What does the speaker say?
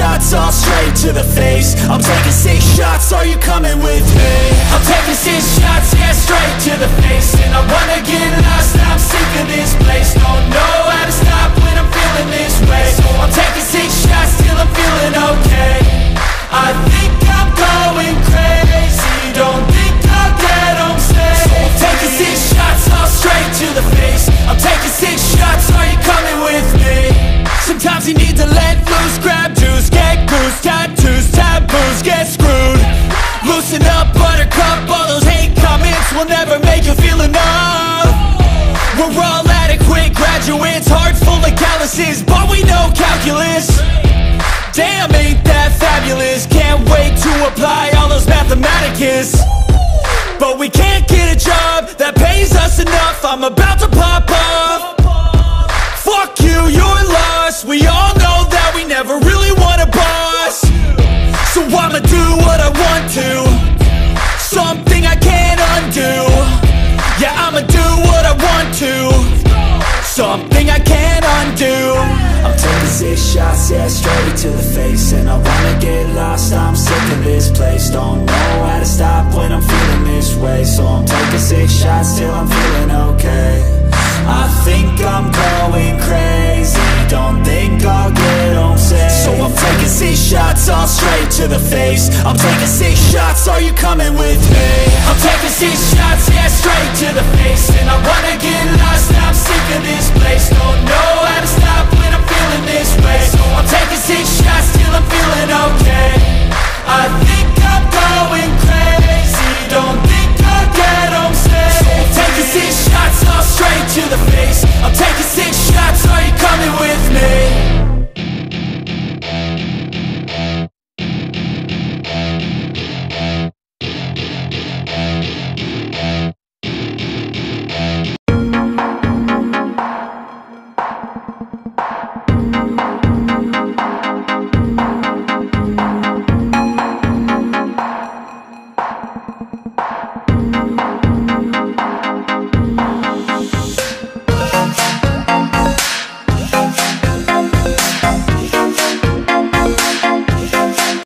shots, all straight to the face I'm taking six shots, are you coming with me? Tattoos, taboos, get screwed. Loosen up, buttercup, all those hate comments Will never make you feel enough. We're all adequate graduates Heart full of calluses, but we know calculus. Damn, ain't that fabulous? Can't wait to apply all those mathematicus. But we can't get a job that pays us enough. I'm about to pop off Fuck you, you're lost. We all know that we never I'ma do what I want to. Something I can't undo. Yeah, I'ma do what I want to. Something I can't undo. I'm taking six shots, yeah, straight to the face. And I wanna get lost, I'm sick of this place. Don't know how to stop when I'm feeling this way. So I'm taking six shots till I'm feeling okay. I think I'm going crazy. Don't think six shots, all straight to the face. I'm taking six shots, are you coming with me? I'm taking six shots, yeah, straight to the face. And I wanna get lost, I'm sick of this place, no, no